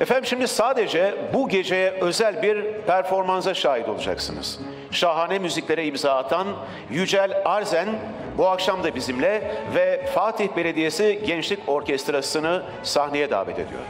Efendim şimdi sadece bu geceye özel bir performansa şahit olacaksınız. Şahane müziklere imza atan Yücel Arzen bu akşam da bizimle ve Fatih Belediyesi Gençlik Orkestrası'nı sahneye davet ediyor.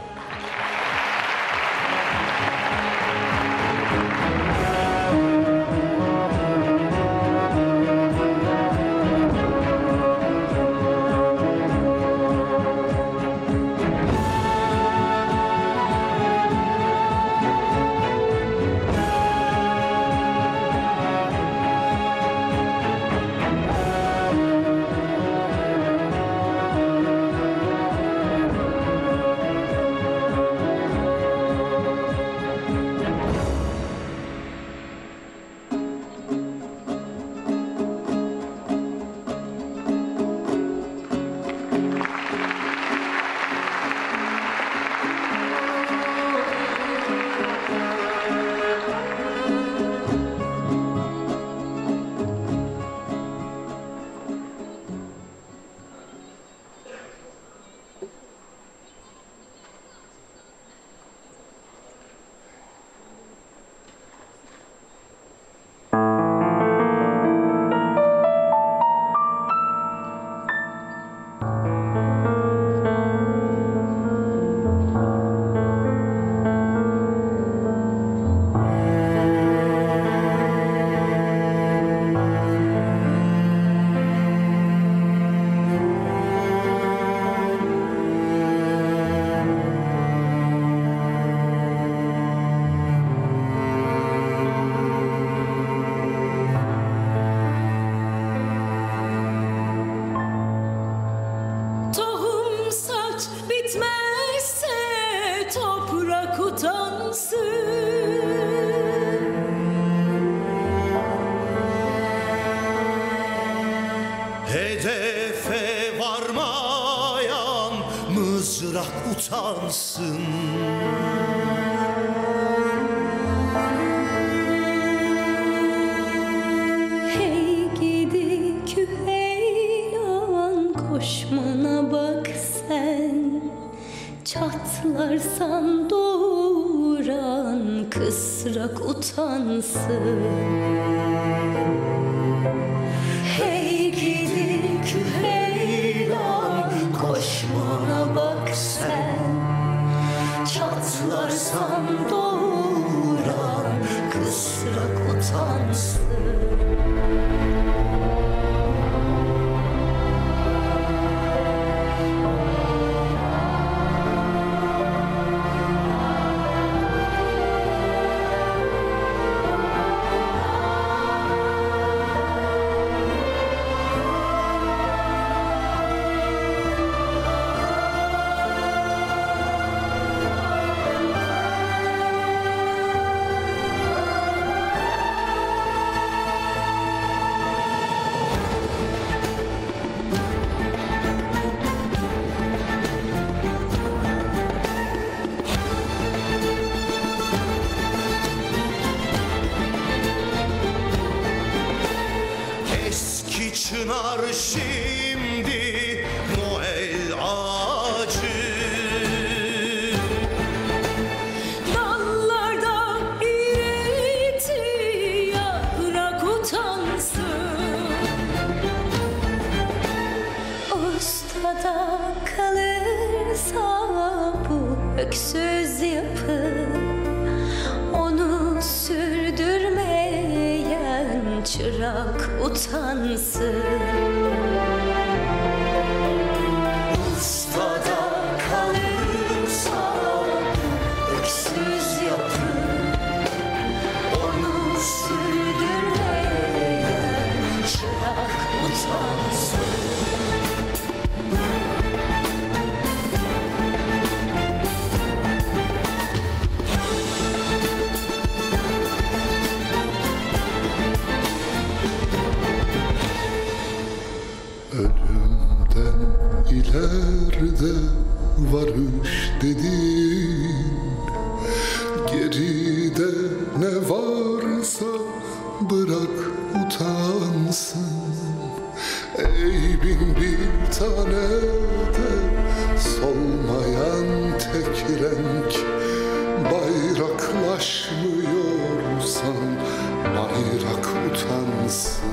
Hedefe varmayan mızrak utansın. Hey gidi küheylan koşmana bak sen. Çatlarsan kısrak utansın. Hey gidi küheylan koşmana bak sen. Çatlarsan doğuran kısrak utansın çınar şimdi Noel ağacı. Dallarda iriti yaprak utansın. Ustada kalırsa bu öksüz yapı. Onu sürdürmeyen çırak utansın ileride varış dediğin Geride ne varsa bırak utansın bir tane de solmayan tek renk Bayraklaşmıyorsan bayrak utansın